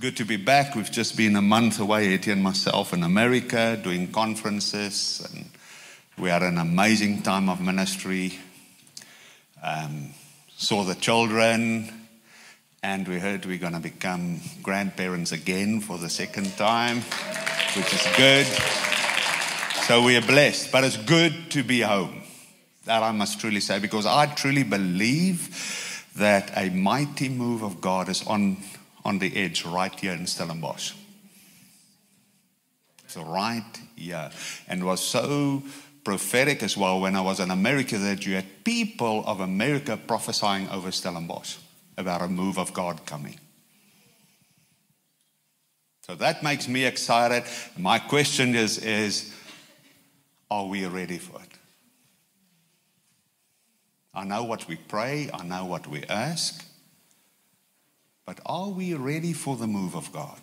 good to be back. We've just been a month away, Etienne and myself, in America doing conferences, and we had an amazing time of ministry. Um, saw the children, and we heard we're going to become grandparents again for the second time, which is good. So we are blessed, but it's good to be home. That I must truly say, because I truly believe that a mighty move of God is on on the edge right here in Stellenbosch. So right here. And was so prophetic as well when I was in America that you had people of America prophesying over Stellenbosch about a move of God coming. So that makes me excited. My question is, is are we ready for it? I know what we pray, I know what we ask. But are we ready for the move of God?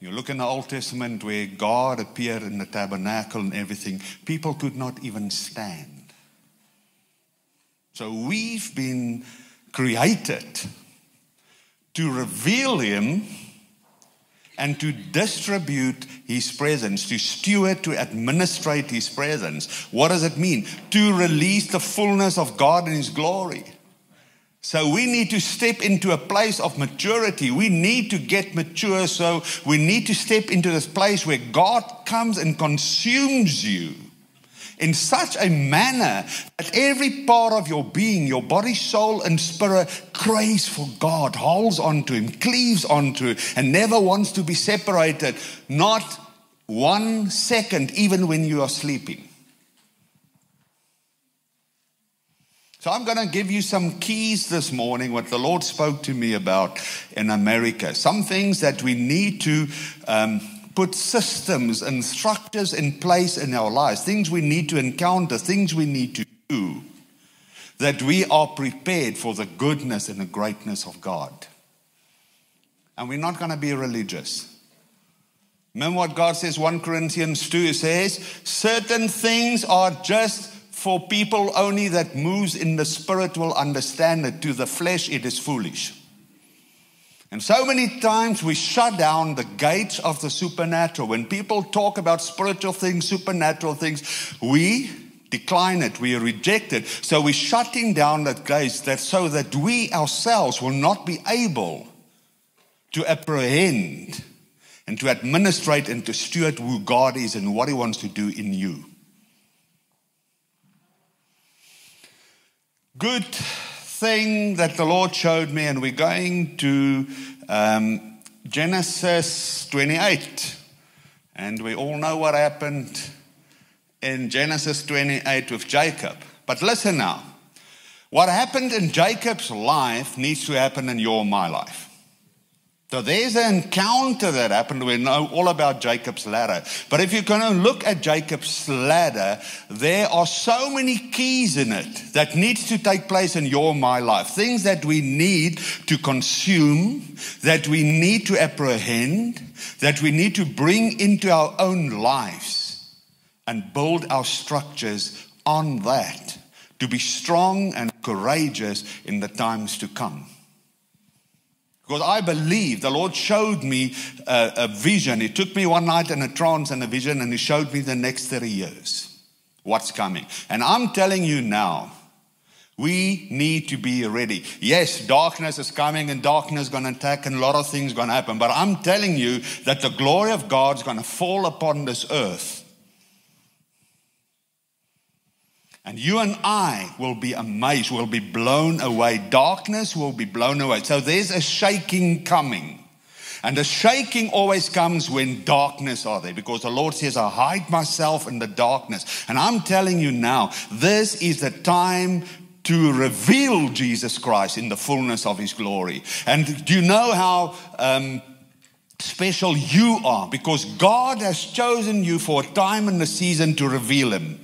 You look in the Old Testament where God appeared in the tabernacle and everything, people could not even stand. So we've been created to reveal Him and to distribute His presence, to steward, to administrate His presence. What does it mean? To release the fullness of God in His glory. So we need to step into a place of maturity. We need to get mature. So we need to step into this place where God comes and consumes you in such a manner that every part of your being, your body, soul, and spirit craves for God, holds onto Him, cleaves onto Him, and never wants to be separated. Not one second, even when you are sleeping. So I'm going to give you some keys this morning, what the Lord spoke to me about in America. Some things that we need to um, put systems and structures in place in our lives, things we need to encounter, things we need to do, that we are prepared for the goodness and the greatness of God. And we're not going to be religious. Remember what God says, 1 Corinthians 2 says, certain things are just for people only that moves in the spirit will understand it. To the flesh, it is foolish. And so many times we shut down the gates of the supernatural. When people talk about spiritual things, supernatural things, we decline it, we reject it. So we're shutting down that gates that so that we ourselves will not be able to apprehend and to administrate and to steward who God is and what He wants to do in you. Good thing that the Lord showed me, and we're going to um, Genesis 28. And we all know what happened in Genesis 28 with Jacob. But listen now. What happened in Jacob's life needs to happen in your my life. So there's an encounter that happened. We know all about Jacob's ladder. But if you're going to look at Jacob's ladder, there are so many keys in it that needs to take place in your my life. Things that we need to consume, that we need to apprehend, that we need to bring into our own lives and build our structures on that to be strong and courageous in the times to come. Because I believe the Lord showed me a, a, vision. He took me one night in a trance and a vision, and He showed me the next 30 years what's coming. And I'm telling you now, we need to be ready. Yes, darkness is coming and darkness is going to attack and a lot of things going to happen. But I'm telling you that the glory of God is going to fall upon this earth And you and I will be amazed, will be blown away. Darkness will be blown away. So there's a shaking coming. And the shaking always comes when darkness are there because the Lord says, I hide myself in the darkness. And I'm telling you now, this is the time to reveal Jesus Christ in the fullness of his glory. And do you know how um, special you are? Because God has chosen you for a time and a season to reveal him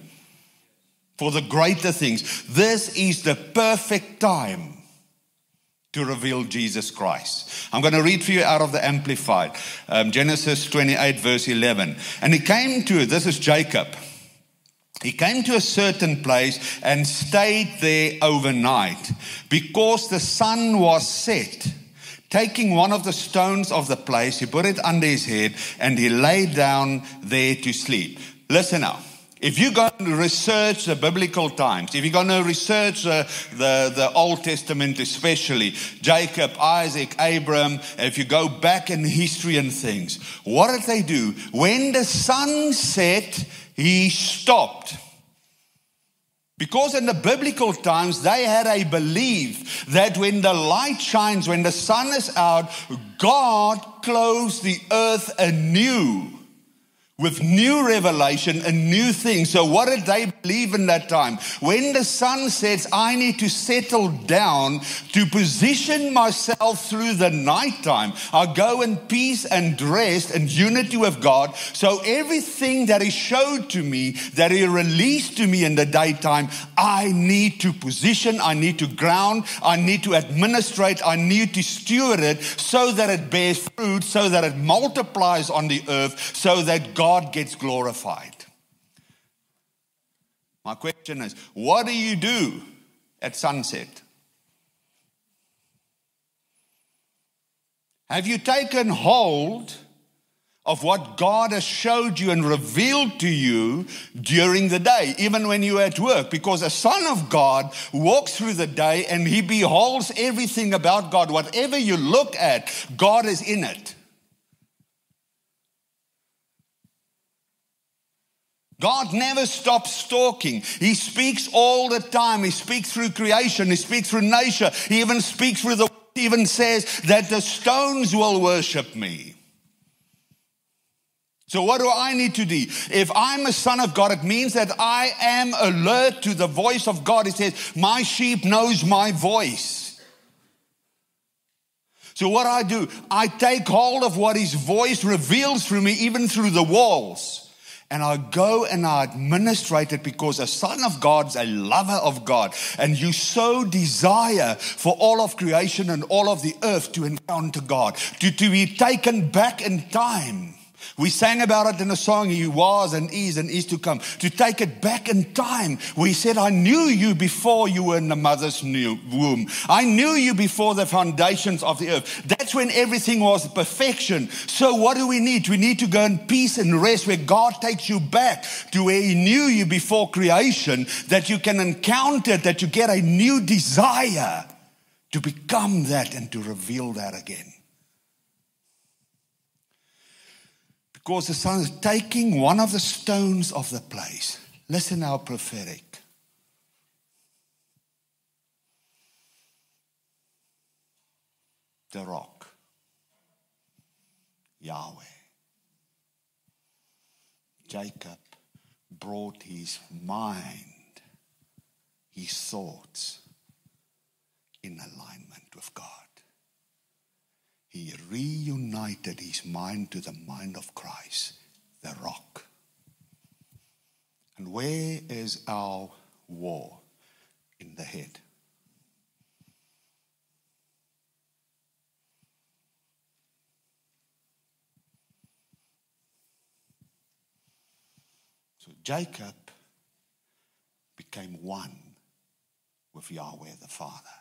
for the greater things. This is the perfect time to reveal Jesus Christ. I'm going to read for you out of the Amplified, um, Genesis 28, verse 11. And he came to, this is Jacob. He came to a certain place and stayed there overnight because the sun was set. Taking one of the stones of the place, he put it under his head and he lay down there to sleep. Listen now. If you're going to research the biblical times, if you're going to research uh, the, the Old Testament, especially Jacob, Isaac, Abraham, if you go back in history and things, what did they do? When the sun set, he stopped. Because in the biblical times, they had a belief that when the light shines, when the sun is out, God clothes the earth anew with new revelation and new things. So, what did they believe in that time? When the sun sets, I need to settle down to position myself through the nighttime. I go in peace and rest and unity with God. So, everything that He showed to me, that He released to me in the daytime, I need to position, I need to ground, I need to administrate, I need to steward it so that it bears fruit, so that it multiplies on the earth, so that God God gets glorified. My question is what do you do at sunset? Have you taken hold of what God has showed you and revealed to you during the day, even when you're at work? Because a son of God walks through the day and he beholds everything about God. Whatever you look at, God is in it. God never stops talking. He speaks all the time. He speaks through creation. He speaks through nature. He even speaks through the, he even says that the stones will worship me. So, what do I need to do? If I'm a son of God, it means that I am alert to the voice of God. He says, My sheep knows my voice. So, what I do, I take hold of what his voice reveals through me, even through the walls and I go and I administrate it because a son of God is a lover of God. And you so desire for all of creation and all of the earth to encounter God, to, to be taken back in time. We sang about it in a song, He was and is and is to come. To take it back in time, we said, I knew you before you were in the mother's womb. I knew you before the foundations of the earth. That's when everything was perfection. So, what do we need? We need to go in peace and rest where God takes you back to where He knew you before creation, that you can encounter, that you get a new desire to become that and to reveal that again. Because the son is taking one of the stones of the place. Listen how prophetic. The rock. Yahweh. Jacob brought his mind, his thoughts in alignment he reunited his mind to the mind of Christ, the rock. And where is our war? In the head. So Jacob became one with Yahweh the Father,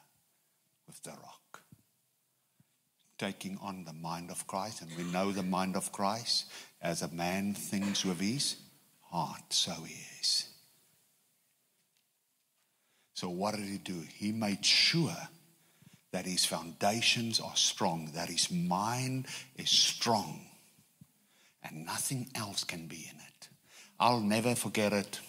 with the rock taking on the mind of Christ. And we know the mind of Christ as a man thinks with his heart, so he is. So, what did he do? He made sure that his foundations are strong, that his mind is strong, and nothing else can be in it. I'll never forget it.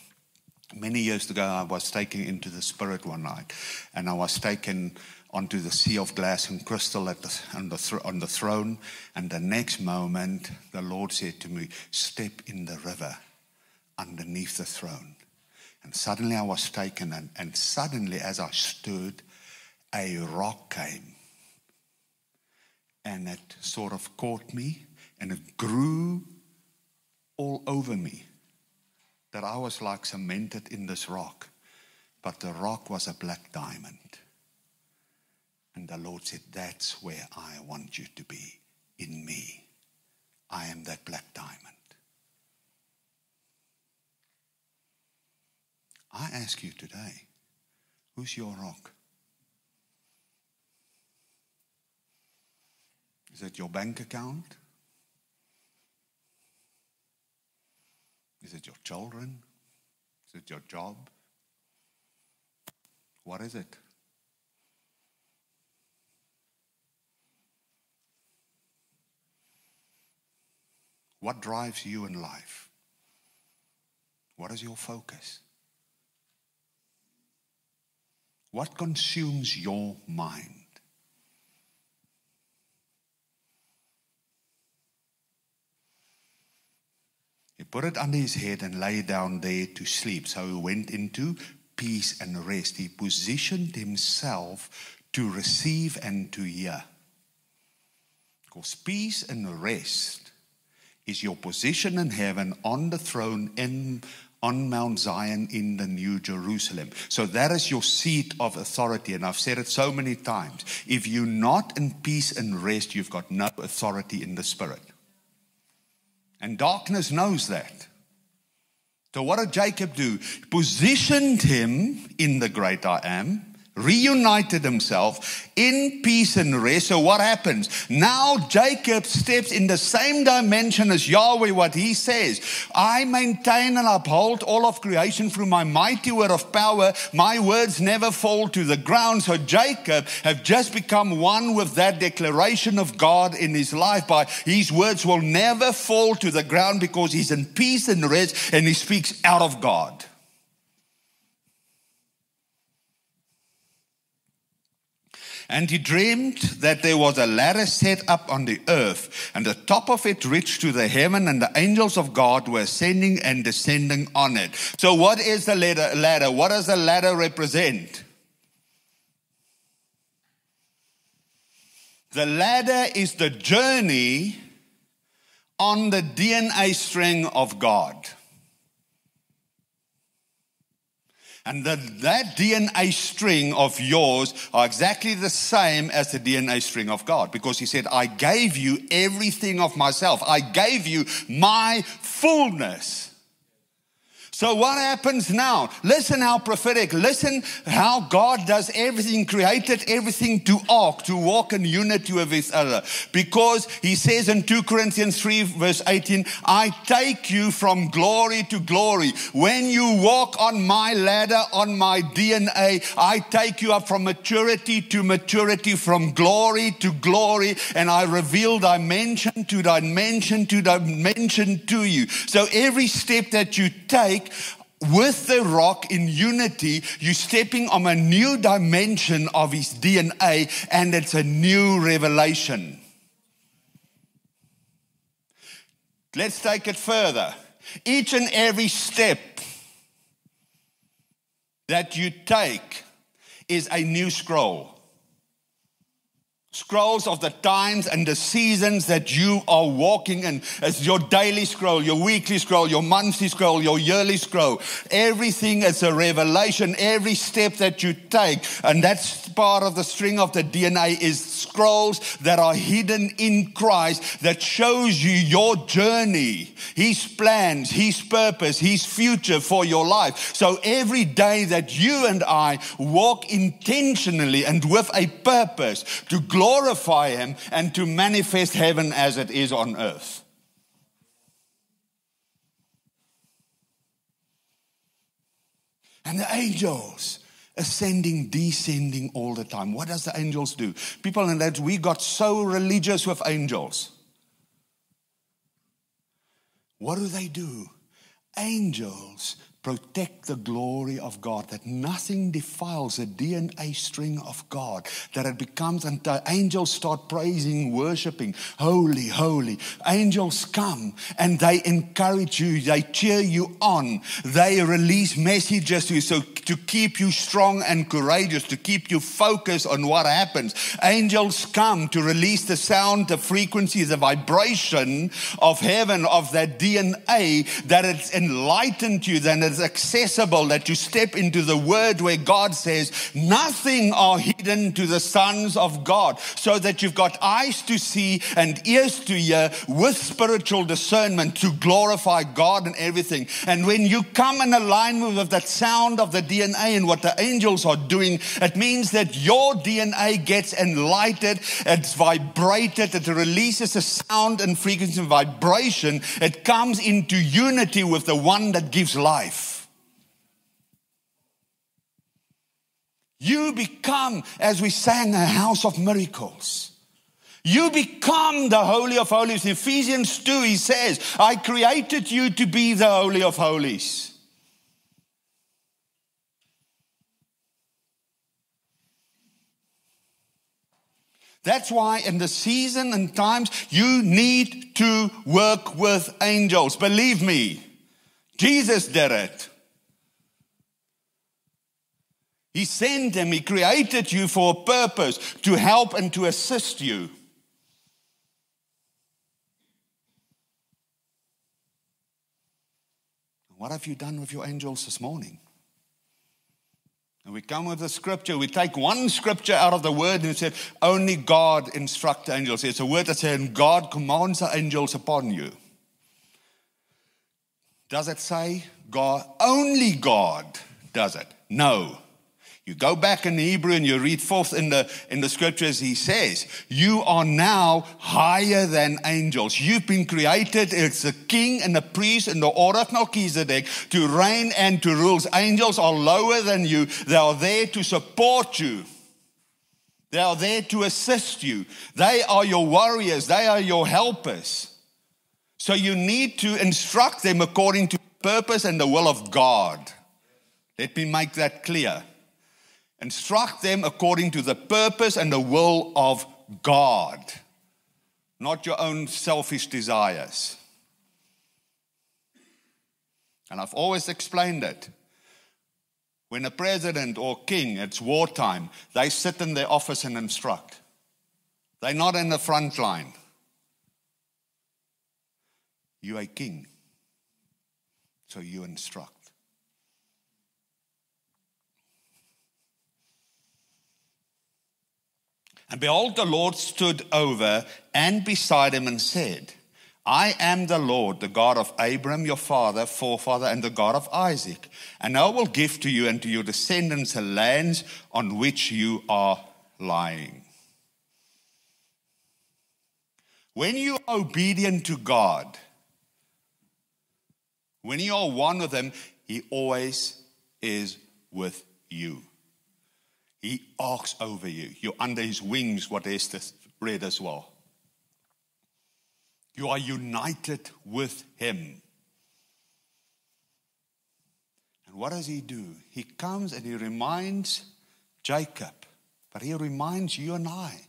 Many years ago, I was taken into the Spirit one night, and I was taken onto the sea of glass and crystal the, on, the on the throne. And the next moment, the Lord said to me, Step in the river underneath the throne. And suddenly I was taken, and, and suddenly, as I stood, a rock came. And it sort of caught me, and it grew all over me. That I was like cemented in this rock. But the rock was a black diamond. And the Lord said, That's where I want you to be in me. I am that black diamond. I ask you today who's your rock? Is it your bank account? Is it your children? Is it your job? What is it? What drives you in life? What is your focus? What consumes your mind? He put it under his head and lay down there to sleep. So he went into peace and rest. He positioned himself to receive and to hear. Because peace and rest is your position in heaven on the throne in on Mount Zion in the New Jerusalem. So that is your seat of authority. And I've said it so many times. If you're not in peace and rest, you've got no authority in the spirit. And darkness knows that. So, what did Jacob do? Positioned him in the great I am reunited himself in peace and rest. So, what happens? Now, Jacob steps in the same dimension as Yahweh, what he says I maintain and uphold all of creation through my mighty word of power. My words never fall to the ground. So, Jacob have just become one with that declaration of God in his life. By his words will never fall to the ground because he's in peace and rest and he speaks out of God. And he dreamed that there was a ladder set up on the earth, and the top of it reached to the heaven, and the angels of God were ascending and descending on it. So, what is the ladder? ladder? What does the ladder represent? The ladder is the journey on the DNA string of God. And the, that DNA string of yours are exactly the same as the DNA string of God because He said, I gave you everything of myself. I gave you my fullness. So, what happens now? Listen how prophetic. Listen how God does everything, created everything to walk, to walk in unity with each other. Because He says in 2 Corinthians 3, verse 18, I take you from glory to glory. When you walk on my ladder, on my DNA, I take you up from maturity to maturity, from glory to glory, and I reveal dimension to dimension to dimension to you. So, every step that you take, with the rock in unity, you're stepping on a new dimension of his DNA, and it's a new revelation. Let's take it further. Each and every step that you take is a new scroll scrolls of the times and the seasons that you are walking in. It's your daily scroll, your weekly scroll, your monthly scroll, your yearly scroll. Everything is a revelation, every step that you take. And that's part of the string of the DNA is scrolls that are hidden in Christ that shows you your journey, his plans, his purpose, his future for your life. So every day that you and I walk intentionally and with a purpose to glorify glorify Him and to manifest heaven as it is on earth. And the angels ascending, descending all the time. What does the angels do? People in that we got so religious with angels. What do they do? Angels protect the glory of God, that nothing defiles the DNA string of God, that it becomes until angels start praising, worshiping, holy, holy. Angels come and they encourage you, they cheer you on, they release messages to you so to keep you strong and courageous, to keep you focused on what happens. Angels come to release the sound, the frequency, the vibration of heaven, of that DNA, that it's enlightened you, then it that is accessible, that you step into the word where God says, nothing are hidden to the sons of God, so that you've got eyes to see and ears to hear with spiritual discernment to glorify God and everything. And when you come in alignment with that sound of the DNA and what the angels are doing, it means that your DNA gets enlightened, it's vibrated, it releases a sound and frequency and vibration. It comes into unity with the one that gives life. You become, as we sang, a house of miracles. You become the Holy of Holies. In Ephesians 2, he says, I created you to be the Holy of Holies. That's why in the season and times you need to work with angels. Believe me, Jesus did it. He sent them, He created you for a purpose to help and to assist you. What have you done with your angels this morning? And we come with the scripture. We take one scripture out of the word and said, Only God instruct angels. It's a word that says, God commands the angels upon you. Does it say God? Only God does it. No. You go back in the Hebrew and you read forth in the, in the scriptures, he says, You are now higher than angels. You've been created as a king and a priest in the order of Melchizedek to reign and to rule. Angels are lower than you, they are there to support you. They are there to assist you. They are your warriors, they are your helpers. So you need to instruct them according to purpose and the will of God. Let me make that clear. Instruct them according to the purpose and the will of God, not your own selfish desires. And I've always explained it. When a president or king, it's wartime, they sit in their office and instruct. They're not in the front line. You're a king, so you instruct. And behold, the Lord stood over and beside him and said, I am the Lord, the God of Abram, your father, forefather, and the God of Isaac. And I will give to you and to your descendants the lands on which you are lying. When you are obedient to God, when you are one with Him, He always is with you. He arcs over you. You're under his wings, what Esther read as well. You are united with him. And what does he do? He comes and he reminds Jacob, but he reminds you and I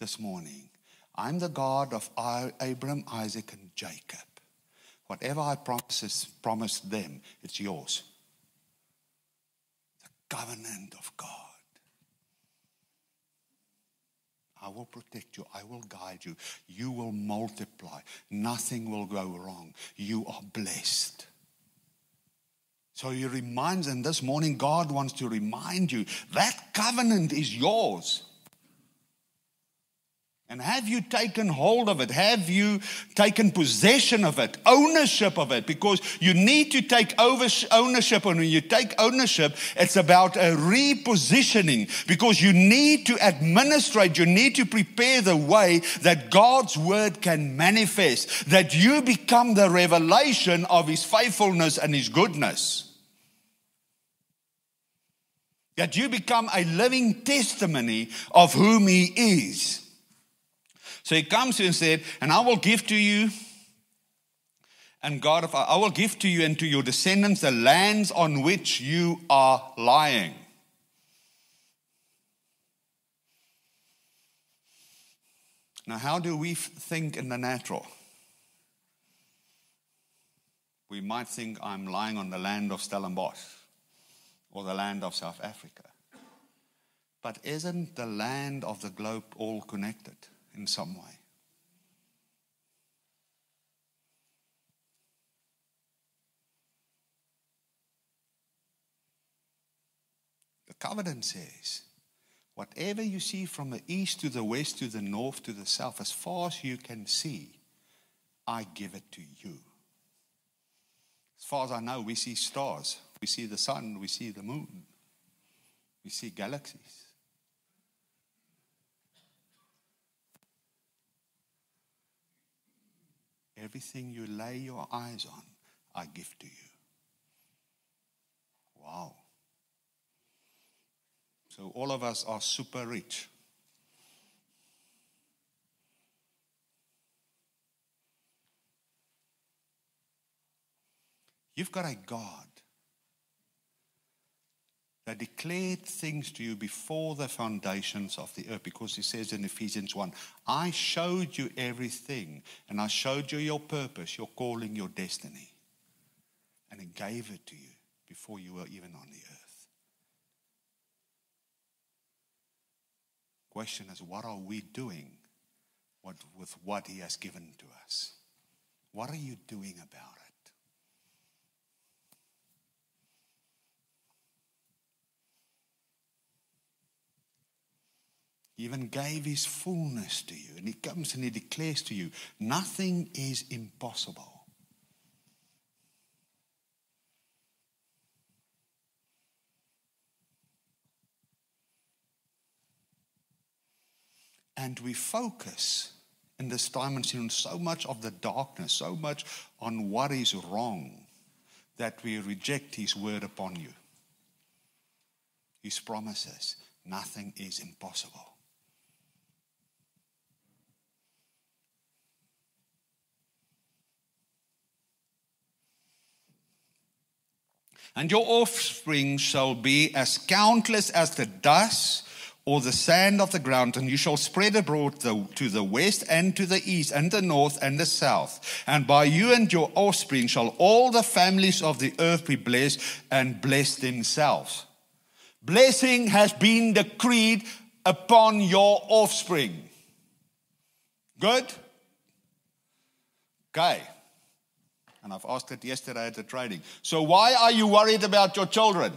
this morning I'm the God of Abraham, Isaac, and Jacob. Whatever I promises, promised them, it's yours. The covenant of God. I will protect you. I will guide you. You will multiply. Nothing will go wrong. You are blessed. So he reminds, and this morning God wants to remind you that covenant is yours. And have you taken hold of it? Have you taken possession of it, ownership of it? Because you need to take ownership. And when you take ownership, it's about a repositioning because you need to administrate, you need to prepare the way that God's word can manifest, that you become the revelation of his faithfulness and his goodness. That you become a living testimony of whom he is. So he comes and said, And I will give to you, and God of I will give to you and to your descendants the lands on which you are lying. Now, how do we think in the natural? We might think I'm lying on the land of Stellenbosch or the land of South Africa. But isn't the land of the globe all connected? in some way. The covenant says, whatever you see from the east to the west to the north to the south, as far as you can see, I give it to you. As far as I know, we see stars, we see the sun, we see the moon, we see galaxies. Everything you lay your eyes on, I give to you. Wow. So all of us are super rich. You've got a God that declared things to you before the foundations of the earth because he says in Ephesians 1 I showed you everything and I showed you your purpose, your calling, your destiny. And he gave it to you before you were even on the earth. Question is what are we doing with what he has given to us? What are you doing about it? He even gave his fullness to you. And he comes and he declares to you nothing is impossible. And we focus in this time and season so much of the darkness, so much on what is wrong, that we reject his word upon you. His promises, nothing is impossible. And your offspring shall be as countless as the dust or the sand of the ground, and you shall spread abroad the, to the west and to the east and the north and the south. And by you and your offspring shall all the families of the earth be blessed and bless themselves. Blessing has been decreed upon your offspring. Good? Okay. And I've asked it yesterday at the training. So, why are you worried about your children?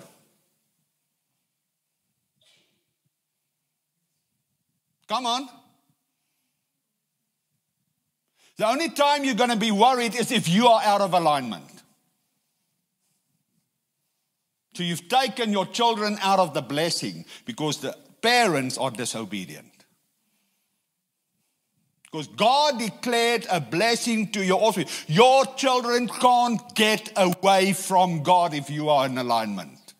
Come on. The only time you're going to be worried is if you are out of alignment. So you've taken your children out of the blessing because the parents are disobedient. Because God declared a blessing to your offspring. Your children can't get away from God if you are in alignment.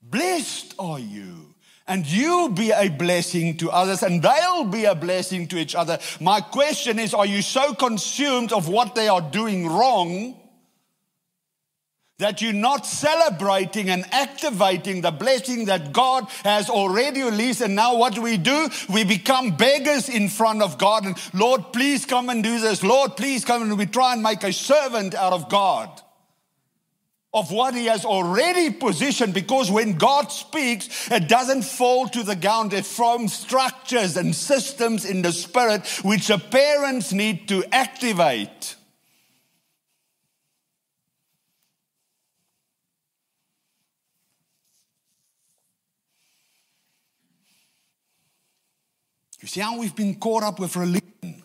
Blessed are you. And you be a blessing to others, and they'll be a blessing to each other. My question is Are you so consumed of what they are doing wrong that you're not celebrating and activating the blessing that God has already released. And now, what do we do? We become beggars in front of God. And Lord, please come and do this. Lord, please come. And we try and make a servant out of God of what He has already positioned. Because when God speaks, it doesn't fall to the ground, it forms structures and systems in the spirit which the parents need to activate. You see how we've been caught up with religion.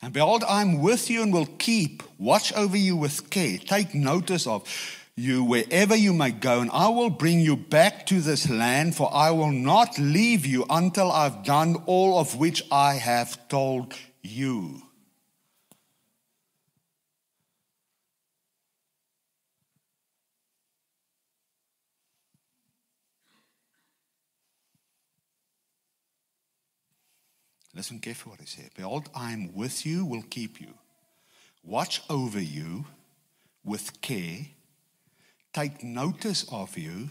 And behold, I'm with you and will keep, watch over you with care, take notice of you wherever you may go, and I will bring you back to this land, for I will not leave you until I've done all of which I have told you. Listen carefully what I say. Behold, I am with you, will keep you. Watch over you with care. Take notice of you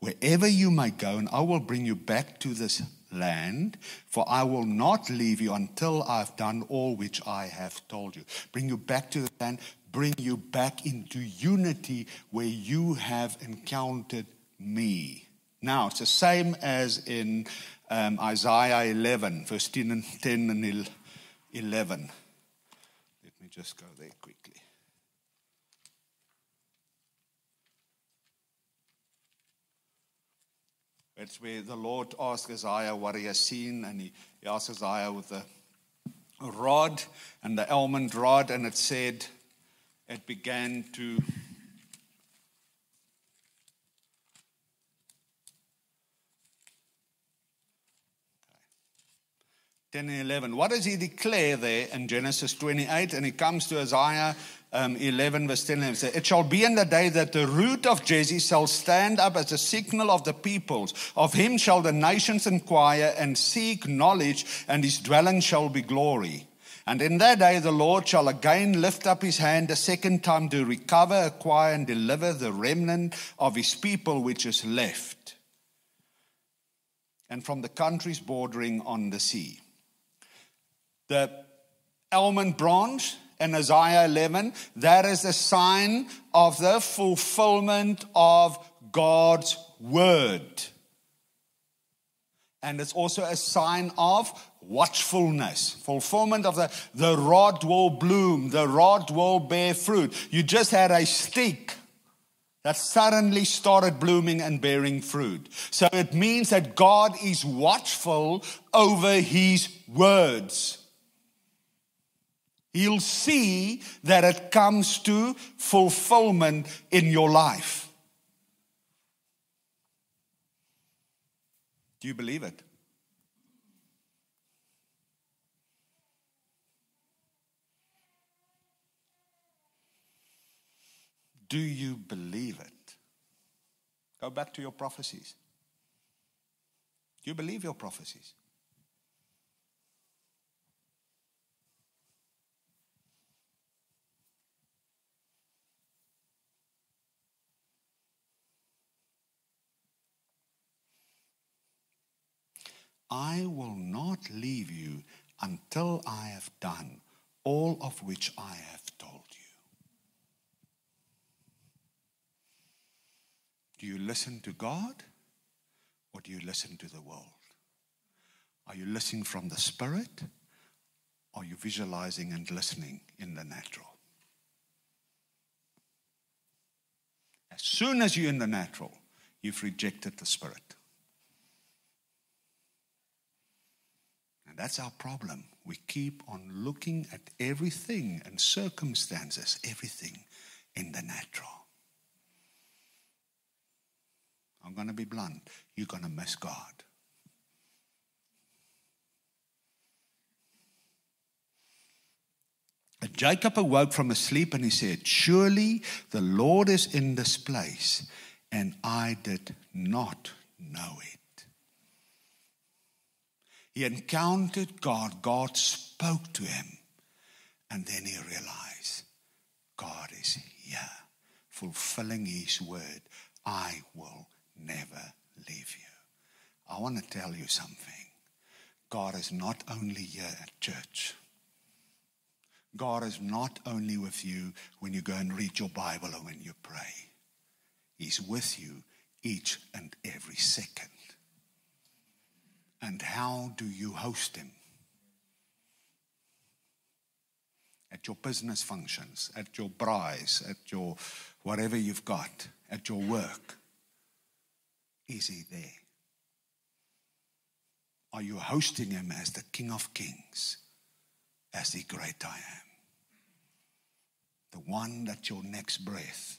wherever you may go, and I will bring you back to this land, for I will not leave you until I've done all which I have told you. Bring you back to the land, bring you back into unity where you have encountered me. Now, it's the same as in um, Isaiah 11, verse 10 and, 10 and 11. Let me just go there quickly. That's where the Lord asked Isaiah what he has seen, and he, he asked Isaiah with the rod and the almond rod, and it said, it began to 10 and 11. What does he declare there in Genesis 28? And he comes to Isaiah um, 11, verse 10 and 11. It shall be in the day that the root of Jesse shall stand up as a signal of the peoples. Of him shall the nations inquire and seek knowledge, and his dwelling shall be glory. And in that day the Lord shall again lift up his hand a second time to recover, acquire, and deliver the remnant of his people which is left, and from the countries bordering on the sea the almond branch in Isaiah 11, that is a sign of the fulfillment of God's word. And it's also a sign of watchfulness, fulfillment of the, the rod will bloom, the rod will bear fruit. You just had a stick that suddenly started blooming and bearing fruit. So it means that God is watchful over his words. He'll see that it comes to fulfillment in your life. Do you believe it? Do you believe it? Go back to your prophecies. Do you believe your prophecies? I will not leave you until I have done all of which I have told you. Do you listen to God or do you listen to the world? Are you listening from the Spirit or are you visualizing and listening in the natural? As soon as you're in the natural, you've rejected the Spirit. And that's our problem. We keep on looking at everything and circumstances, everything in the natural. I'm going to be blunt. You're going to miss God. And Jacob awoke from his sleep and he said, Surely the Lord is in this place, and I did not know it. He encountered God. God spoke to him. And then he realized God is here, fulfilling his word. I will never leave you. I want to tell you something. God is not only here at church. God is not only with you when you go and read your Bible or when you pray. He's with you each and every second. And how do you host him? At your business functions, at your braais, at your whatever you've got, at your work. Is he there? Are you hosting him as the King of Kings, as the great I am? The one that your next breath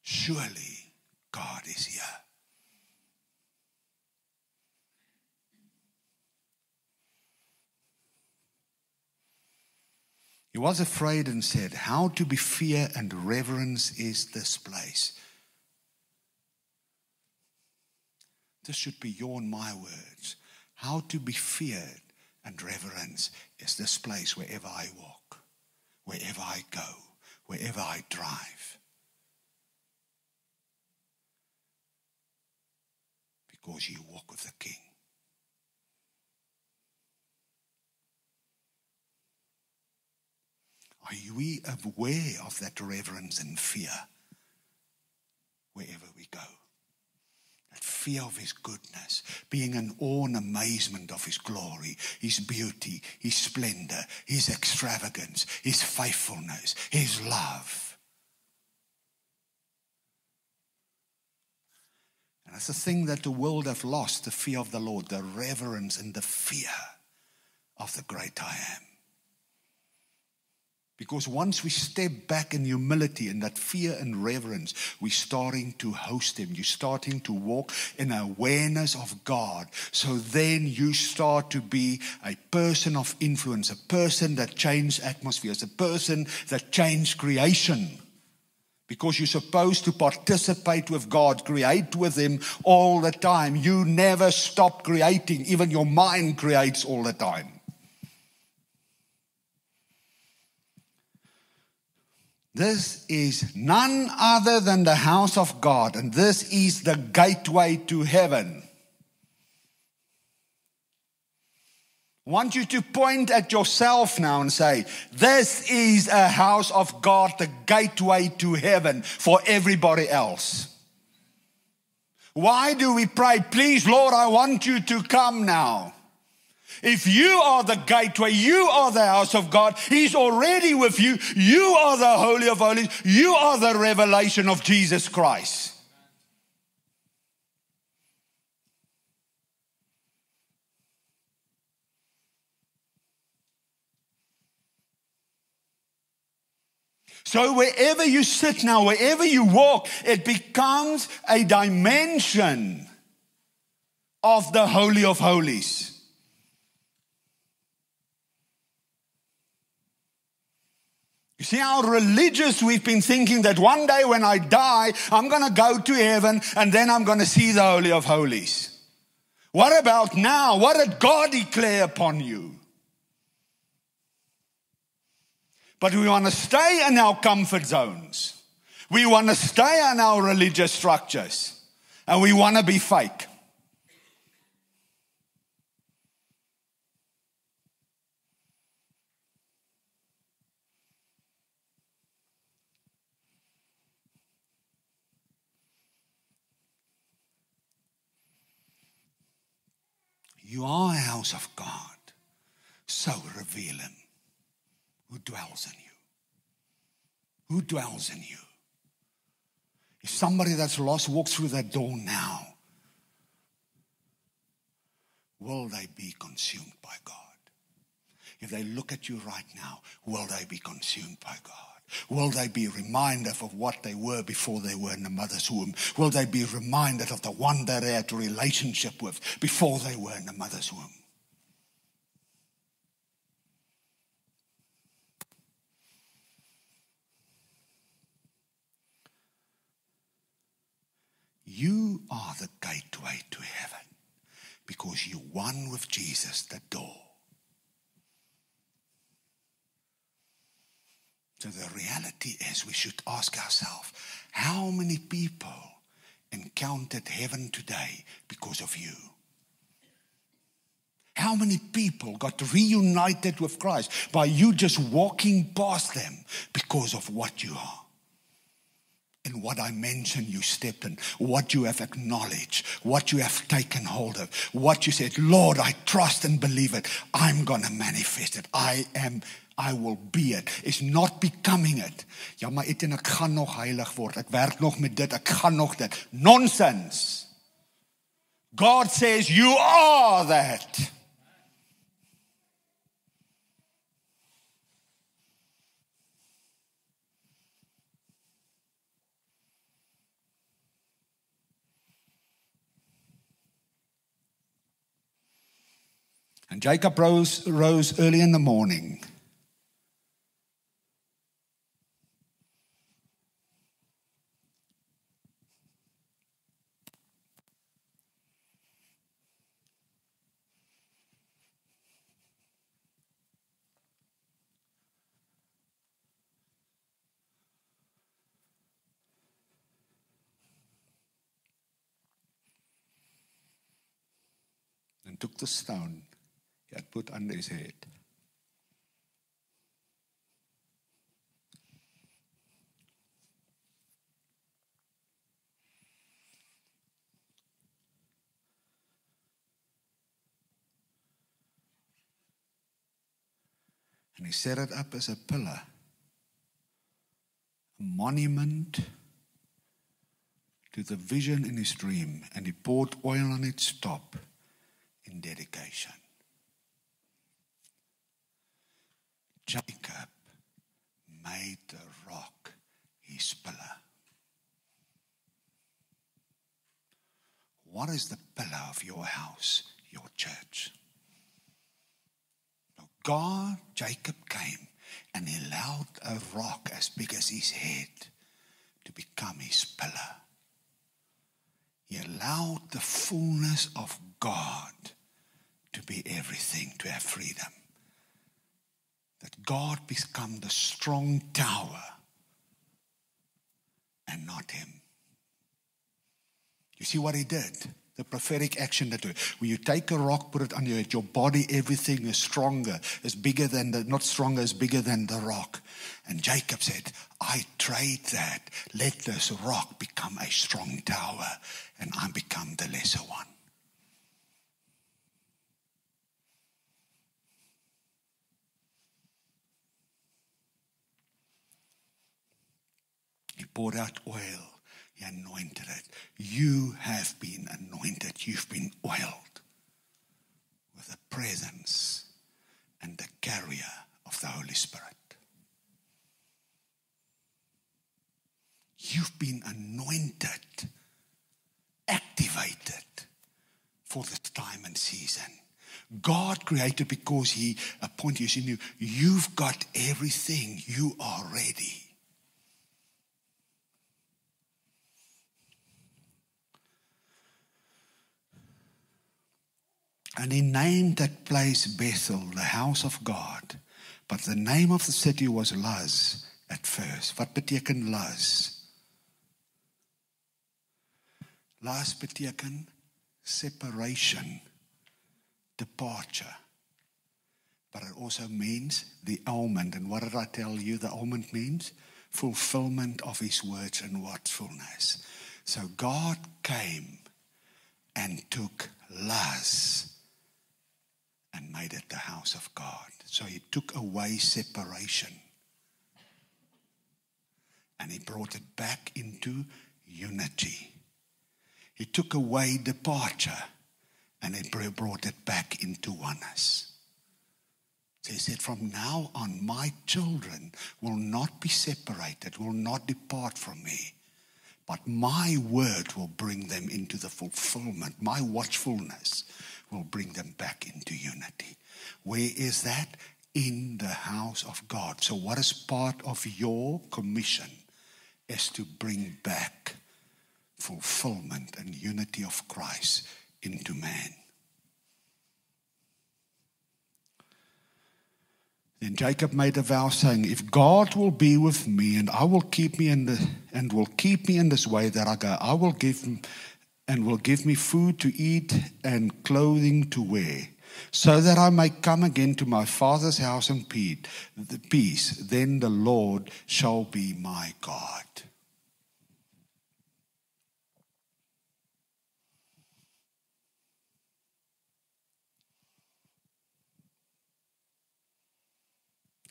surely God is here. He was afraid and said, How to be fear and reverence is this place? This should be your and my words. How to be feared and reverence is this place wherever I walk, wherever I go, wherever I drive. because you walk with the King. Are we aware of that reverence and fear wherever we go? That fear of His goodness, being in awe and amazement of His glory, His beauty, His splendor, His extravagance, His faithfulness, His love. That's the thing that the world have lost the fear of the Lord, the reverence and the fear of the great I am. Because once we step back in humility and that fear and reverence, we're starting to host Him. You're starting to walk in awareness of God. So then you start to be a person of influence, a person that changed atmospheres, a person that changed creation. Because you're supposed to participate with God, create with Him all the time. You never stop creating, even your mind creates all the time. This is none other than the house of God, and this is the gateway to heaven. Want you to point at yourself now and say, This is a house of God, the gateway to heaven for everybody else. Why do we pray, Please, Lord, I want you to come now? If you are the gateway, you are the house of God, He's already with you. You are the Holy of Holies. You are the revelation of Jesus Christ. So, wherever you sit now, wherever you walk, it becomes a dimension of the Holy of Holies. You see how religious we've been thinking that one day when I die, I'm going to go to heaven and then I'm going to see the Holy of Holies. What about now? What did God declare upon you? But we want to stay in our comfort zones. We want to stay in our religious structures. And we want to be fake. You are a house of God. So reveal Him who dwells in you. Who dwells in you? If somebody that's lost walks through that door now, will they be consumed by God? If they look at you right now, will they be consumed by God? Will they be reminded of what they were before they were in the mother's womb? Will they be reminded of the one that they had a relationship with before they were in the mother's womb? You are the gateway to heaven because you won with Jesus the door. So the reality is, we should ask ourselves how many people encountered heaven today because of you? How many people got reunited with Christ by you just walking past them because of what you are? In what dimension you stepped in, what you have acknowledged, what you have taken hold of, what you said, Lord, I trust and believe it. I'm going to manifest it. I am I will be it. it is not becoming it. Ja, maar en ek gaan nog heilig word. Ek werk nog met dit. Ek gaan nog dit. Nonsense. God says you are that. And Jacob rose, rose early in the morning. and took the stone and put under his head. And he set it up as a pillar, a monument to the vision in his dream, and he poured oil on its top in dedication. Jacob made the rock his pillar. What is the pillar of your house, your church? God, Jacob came and he allowed a rock as big as his head to become his pillar. He allowed the fullness of God to be everything, to have freedom. That God become the strong tower and not him. You see what he did? The prophetic action that when you take a rock, put it on your head, your body, everything is stronger, is bigger than the, not stronger, is bigger than the rock. And Jacob said, I trade that. Let this rock become a strong tower, and I become the lesser one. He poured out oil he anointed it. You have been anointed. You've been oiled with the presence and the carrier of the Holy Spirit. You've been anointed, activated for this time and season. God created because He appointed you. You've got everything. You are ready. And he named that place Bethel, the house of God. But the name of the city was Luz at first. Wat beteken Luz? Luz beteken separation, departure. But it also means the almond. And what did I tell you the almond means? Fulfillment of his words and watchfulness. So God came and took Luz and made it the house of God. So he took away separation and he brought it back into unity. He took away departure and he brought it back into oneness. So he said, From now on, my children will not be separated, will not depart from me. But my word will bring them into the fulfillment. My watchfulness will bring them back into unity. Where is that? In the house of God. So, what is part of your commission? Is to bring back fulfillment and unity of Christ into man. Then Jacob made a vow saying, If God will be with me and I will keep me in the and will keep me in this way that I go, I will give him and will give me food to eat and clothing to wear, so that I may come again to my father's house in peace. Then the Lord shall be my God.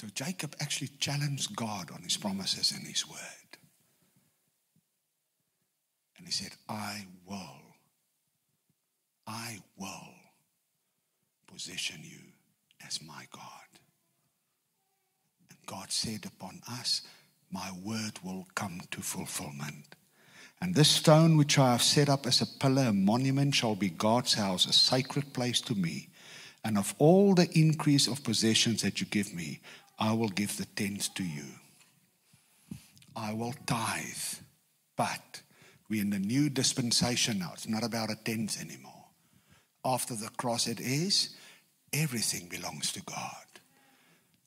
So Jacob actually challenged God on his promises and his word. And he said, I will, I will position you as my God. And God said upon us, My word will come to fulfillment. And this stone which I have set up as a pillar, a monument, shall be God's house, a sacred place to me. And of all the increase of possessions that you give me, I will give the tenth to you. I will tithe. But we're in the new dispensation now. It's not about a tenth anymore. After the cross, it is everything belongs to God.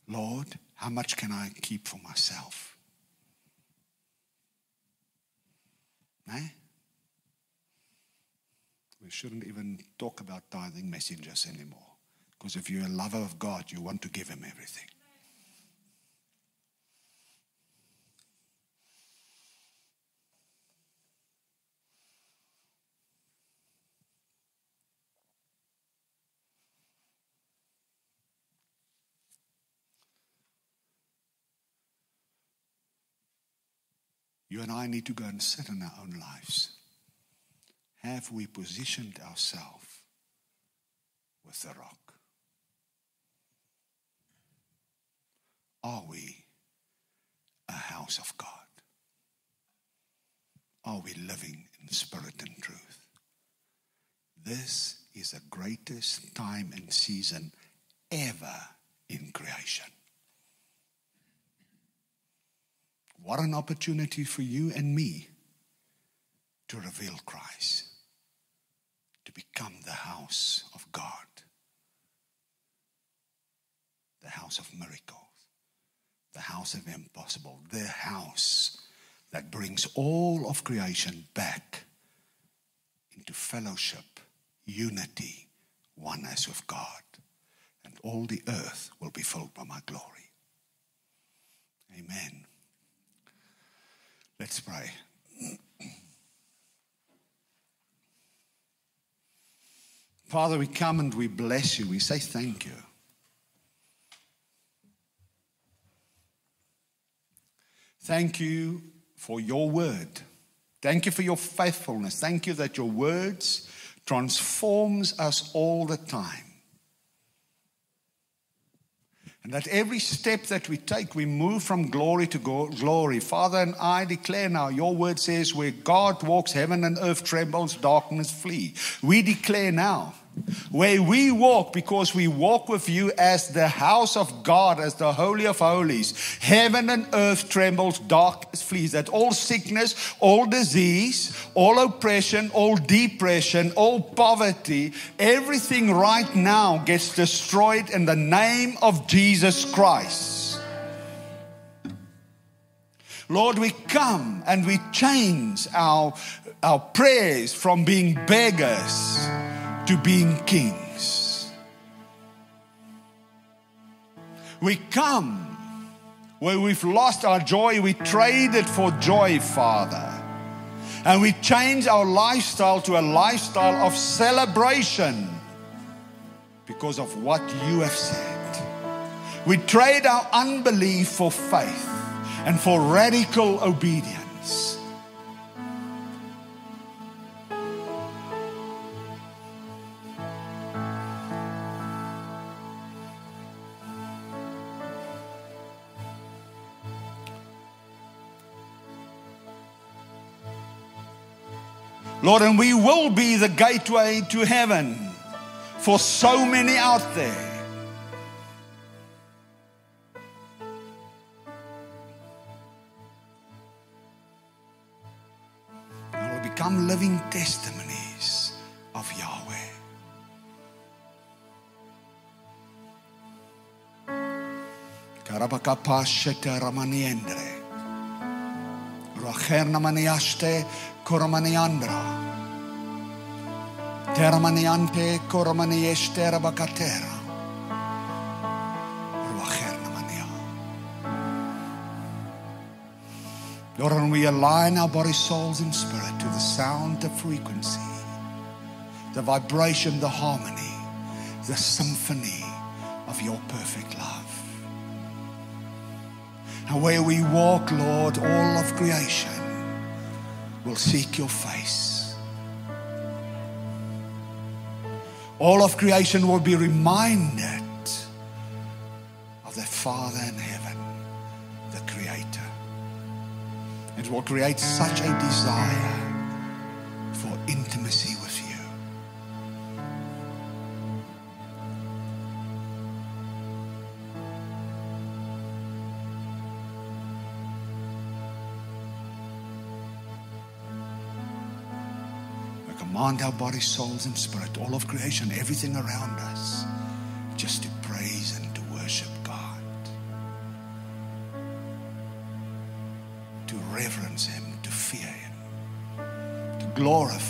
Lord, how much can I keep for myself? Eh? We shouldn't even talk about tithing messengers anymore. Because if you're a lover of God, you want to give Him everything. You and I need to go and sit in our own lives. Have we positioned ourselves with the rock? Are we a house of God? Are we living in spirit and truth? This is the greatest time and season ever in creation. What an opportunity for you and me to reveal Christ, to become the house of God, the house of miracles, the house of impossible, the house that brings all of creation back into fellowship, unity, oneness with God. And all the earth will be filled by my glory. Amen. Let's pray. Father, we come and we bless you. We say thank you. Thank you for your word. Thank you for your faithfulness. Thank you that your words transforms us all the time. And that every step that we take, we move from glory to glory. Father, and I declare now, your word says, where God walks, heaven and earth trembles, darkness flee. We declare now where we walk because we walk with you as the house of God, as the Holy of Holies. Heaven and earth trembles, darkness flees. That all sickness, all disease, all oppression, all depression, all poverty, everything right now gets destroyed in the name of Jesus Christ. Lord, we come and we change our, our prayers from being beggars to being kings. We come where we've lost our joy, we trade it for joy, Father. And we change our lifestyle to a lifestyle of celebration because of what you have said. We trade our unbelief for faith and for radical obedience. Lord, and we will be the gateway to heaven for so many out there. And will become living testimonies of Yahweh. Karabakapa shete ramaniendre. Racherna maniaste koramaniandra. Teramaniante koramanieste rabakatera. Lord, and we align our body, souls, and spirit to the sound, the frequency, the vibration, the harmony, the symphony of your perfect love. And where we walk, Lord, all of creation will seek your face. All of creation will be reminded of the Father in heaven, the Creator. It will create such a desire for intimacy with you. Command our body, souls, and spirit, all of creation, everything around us, just to praise and to worship God, to reverence Him, to fear Him, to glorify